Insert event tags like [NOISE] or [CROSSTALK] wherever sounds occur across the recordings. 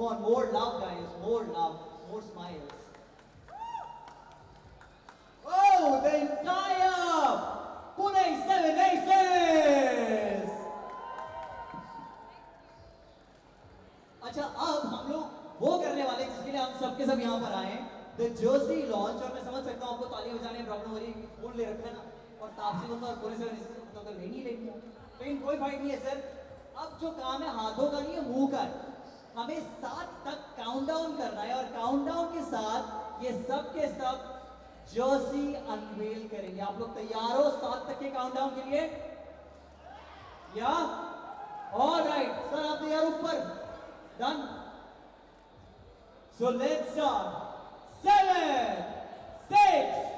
Come on, more love, guys. More love. More smiles. Oh, the entire Pune 7 Aces! अच्छा अब हम लोग वो करने वाले जिसके लिए हम सबके सब यहाँ पर आए द जर्सी लॉन्च और मैं समझ सकता हूँ आपको ताली बजाने में प्रॉब्लम हो रही है फूल ले रखा है ना और तापसी बंदा और पूरे से तो अगर नहीं लेंगे लेकिन कोई फाइट नहीं है सर अब जो काम है हाथों का नहीं है मुँह का है हमें सात तक काउंटडाउन करना है और काउंटडाउन के साथ ये सब के सब जर्सी अनवेल करेंगे। आप लोग तैयार हो सात तक के काउंटडाउन के लिए? या? ऑल राइट सर आप तैयार ऊपर? Done so let's start seven six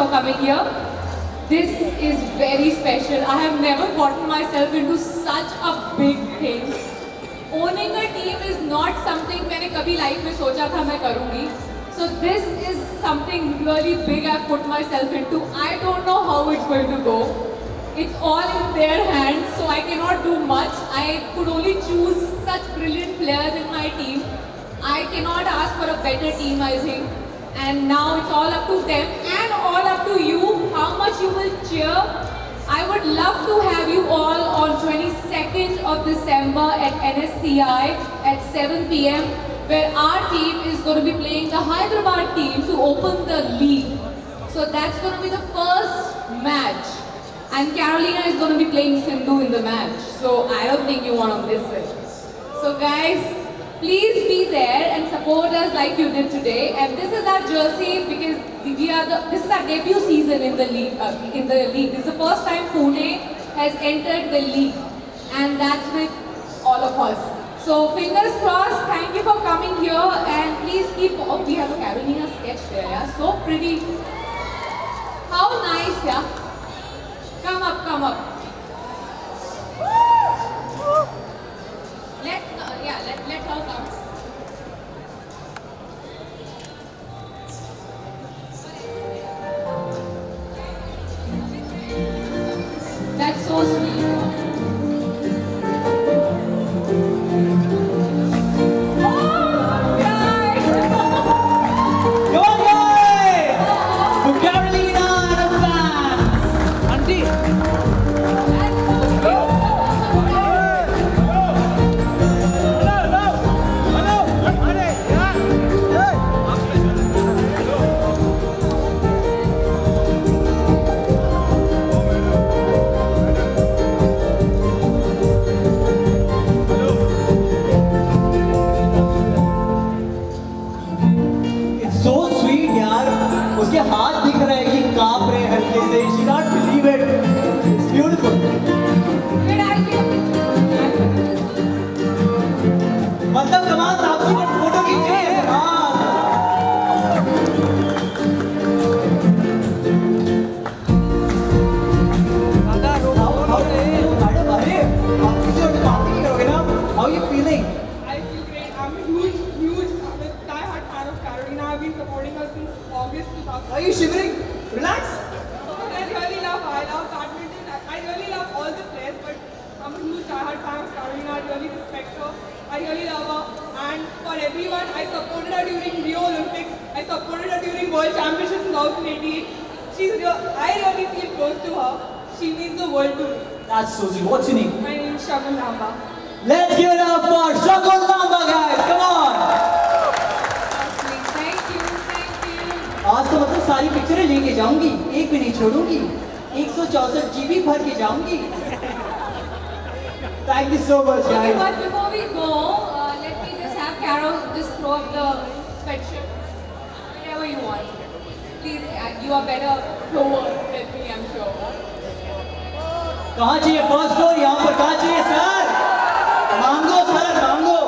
so much for coming here This is very special. I have never gotten myself into such a big thing. owning a team is not something मैंने कभी life में सोचा था मैं करूंगी so this is something really big I've put myself into I don't know how it's going to go it's all in their hands so I cannot do much I could only choose such brilliant players in my team I cannot ask for a better team I think and now it's all up to them much you will cheer I would love to have you all on 22nd of December at NSCI at 7 p.m. where our team is going to be playing the Hyderabad team to open the league. So that's going to be the first match. And Carolina is going to be playing Sindhu in the match. So I don't think you want to miss it. So guys, please be there and support us like you did today. And this is our jersey because we are the, this is our debut season in the league. Uh, in the league, this is the first time Pune has entered the league, and that's with all of us. So fingers crossed. Thank you for coming here, and please keep. Oh, we have a Carolina sketch there. Yeah, so pretty. How nice, yeah. Come up, come up. 不能。I supported her during Rio Olympics. I supported her during World Championships in 2018. She's real, I really feel close to her. She means the world to me. That's Susie. What's your name? My name is Shagun Ramba. Let's give it up for Shakul Lamba, guys. Come on. Thank you, thank you. आज तो मतलब सारी पिक्चरें लेके जाऊंगी एक भी नहीं छोड़ूंगी एक सौ चौसठ जीबी भर के जाऊंगी thank you so much Okay, guys but before we go, Carol just throw up the sweatshirt whenever you want. Please, uh, you are better thrower than me, I'm sure. कहाँ चाहिए फर्स्ट फ्लोर यहाँ पर कहाँ चाहिए sir मांगो sir मांगो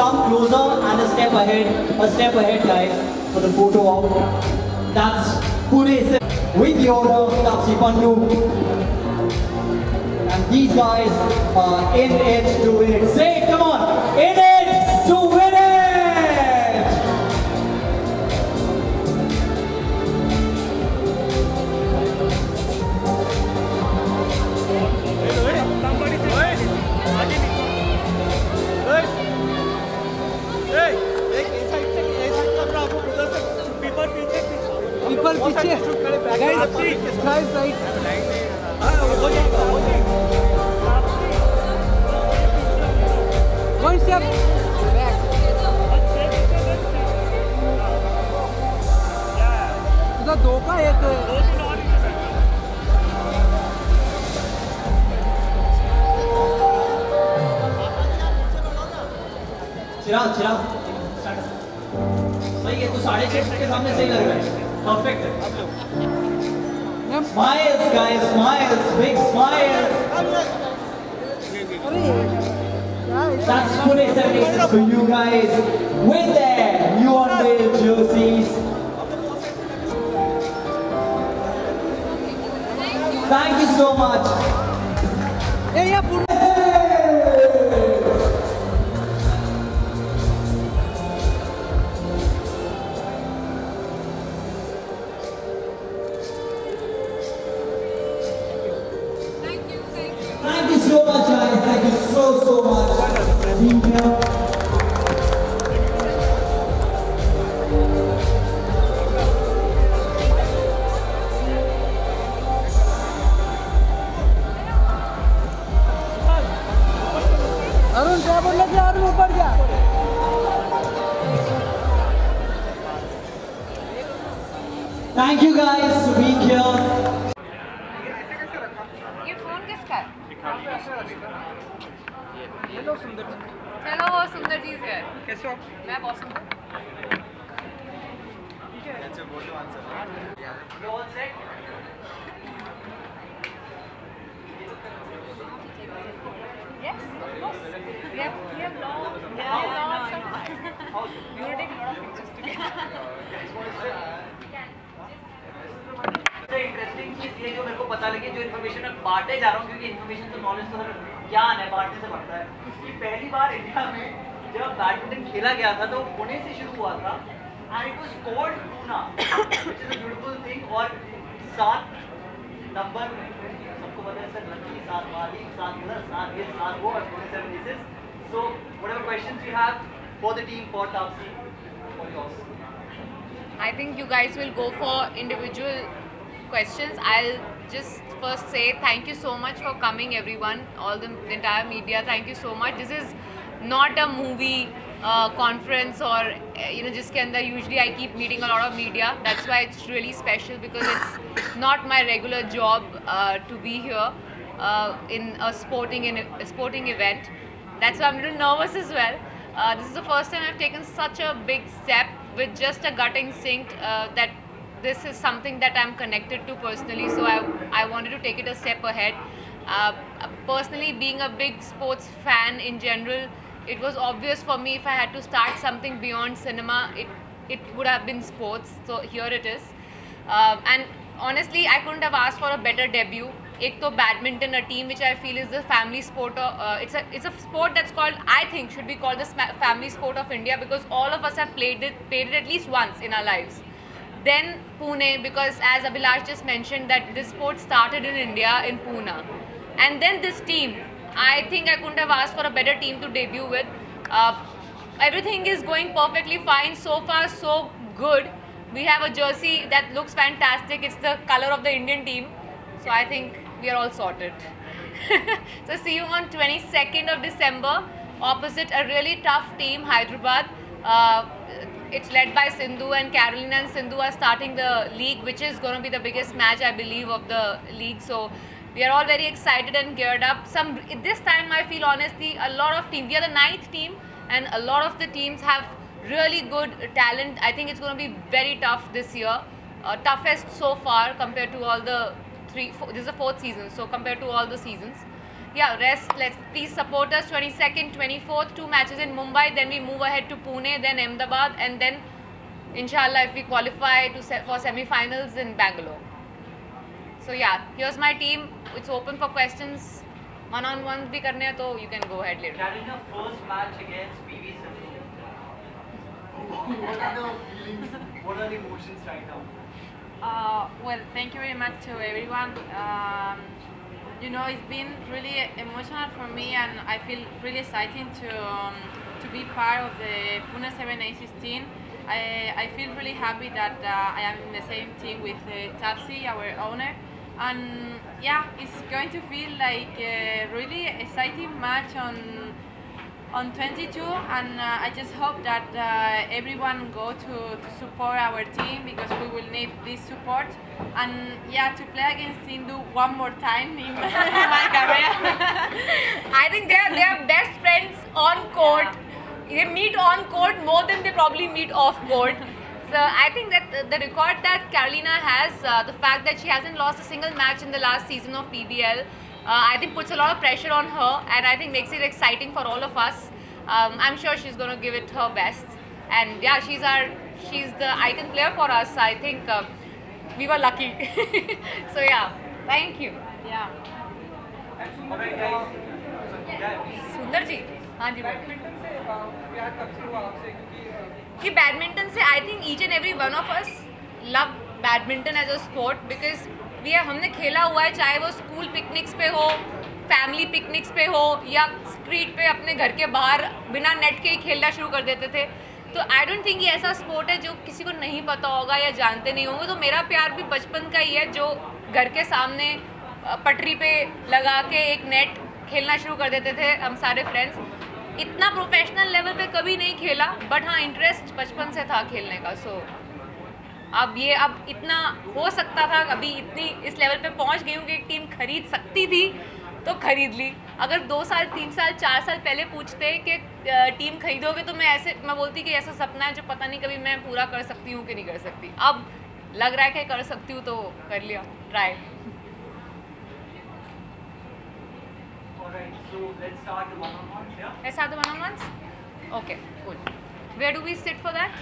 come closer and a step ahead, a step ahead guys, for the photo op. That's Pune 7 with your uh, Taapsee Pannu. And these guys are in it to win it. Say it, come on! In it to win उधर दो का एक। चिराग चिराग। सही है तो साढ़े छह के सामने सही लग रहा है। परफेक्ट है। Smiles guys smiles big smiles That's Pune 76 for you guys. With new unveiled jerseys. So much. Hello Sundar चलो वो सुंदर जी से कैसे हो मैं बहुत सुंदर Yes, of course. We have, we have long, we have lots of time. We will take a lot of pictures together. सबसे इंटरेस्टिंग चीज़ ये जो मेरे को पता लगी जो इन्फॉर्मेशन मैं बांटे जा रहा हूँ क्योंकि इन्फॉर्मेशन तो नॉलेज तो सिर्फ़ ज्ञान है बांटने से बढ़ता है। कि पहली बार इंडिया में जब बैडमिंटन खेला गया था तो पुणे से शुरू हुआ था। And it was called a beautiful thing और सात नंबर सबको पता है, सर लकी सात वाली सात प्लस सात ये, सात वो, और 27 pieces so, whatever questions you have for the team, for Tapsi for yours. I think you guys will go for individual questions. I'll just first say thank you so much for coming, everyone, all the, the entire media. Thank you so much. This is not a movie uh, conference or uh, you know just kinda usually I keep meeting a lot of media. That's why it's really special because it's not my regular job uh, to be here uh, in a sporting in a sporting event. That's why I'm a little nervous as well. Uh, this is the first time I've taken such a big step with just a gut instinct uh, that this is something that I'm connected to personally. So I, I wanted to take it a step ahead. Uh, uh, personally being a big sports fan in general, it was obvious for me if I had to start something beyond cinema, it it would have been sports. So here it is. Um, and honestly, I couldn't have asked for a better debut. एक तो badminton a team which I feel is the family sport. Of, uh, it's a it's a sport that's called I think should be called the sma- family sport of India because all of us have played it played it at Then Pune because as Abhilash just mentioned that this sport started in India in Pune, and then this team. I think I couldn't have asked for a better team to debut with. Uh, everything is going perfectly fine so far, so good. We have a jersey that looks fantastic. It's the color of the Indian team. So I think we are all sorted. [LAUGHS] so see you on 22nd of December opposite a really tough team, Hyderabad. Uh, it's led by Sindhu and Carolina and Sindhu are starting the league which is going to be the biggest match I believe of the league. So we are all very excited and geared up. Some This time I feel honestly a lot of teams, we are the ninth team and a lot of the teams have really good talent. I think it's going to be very tough this year. Uh, toughest so far compared to all the three, four, this is the fourth season, so compared to all the seasons yeah, rest. Let's please support us. 22nd, 24th, two matches in Mumbai. Then we move ahead to Pune, then Ahmedabad, and then, inshallah, if we qualify to se for semi-finals in Bangalore. So yeah, here's my team. It's open for questions. One-on-ones bhi karne hai, you can go ahead later. That is your first match against PV what are the feelings? What are the emotions right now? Uh, well, thank you very much to everyone. Um, you know, it's been really emotional for me, and I feel really excited to um, to be part of the Pune 7 Aces. I, I feel really happy that uh, I am in the same team with uh, Taapsee, our owner, and yeah, it's going to feel like a really exciting match on on 22 and uh, I just hope that uh, everyone go to, to support our team because we will need this support and yeah to play against Sindhu one more time in [LAUGHS] my career [LAUGHS] I think they are they are best friends on court. They meet on court more than they probably meet off court. So I think that the, record that Carolina has, uh, the fact that she hasn't lost a single match in the last season of PBL, I think puts a lot of pressure on her, and I think makes it exciting for all of us. Um, I'm sure she's going to give it her best, and yeah, she's our she's the icon player for us. I think uh, we were lucky. [LAUGHS] so yeah, thank you. yeah Alright guys. So, yeah, please. सुंदर जी हाँ जी बोलिए badminton से अ, प्यार कब से हुआ आपसे क्योंकि अ, कि बैडमिंटन से I think each and every one of us love badminton as a sport because we हमने खेला हुआ है, चाहे वो स्कूल पिकनिक्स पे हो फैमिली पिकनिक्स पे हो, या स्ट्रीट पे अपने घर के बाहर बिना नेट के ही खेलना शुरू कर देते थे। तो आई डोंट थिंक ये ऐसा स्पोर्ट है जो किसी को नहीं पता होगा या जानते नहीं होंगे। तो मेरा प्यार भी बचपन का ही है, जो घर के सामने पटरी पे लगा के एक नेट खेलना शुरू कर देते थे हम सारे फ्रेंड्स इतना प्रोफेशनल लेवल पे कभी नहीं खेला बट हाँ इंटरेस्ट बचपन से था खेलने का सो अब ये अब इतना हो सकता था अभी इतनी इस लेवल पे पहुँच गई हूँ कि एक टीम खरीद सकती थी तो खरीद ली अगर दो साल तीन साल चार साल पहले पूछते कि टीम खरीदोगे तो मैं ऐसे मैं बोलती कि ऐसा सपना है जो पता नहीं कभी मैं पूरा कर सकती हूँ कि नहीं कर सकती अब लग रहा है कि कर सकती हूँ तो कर लिया try let's start the one-on-ones, yeah? Let's have the one-on-ones. Okay, cool. Where do we sit for that?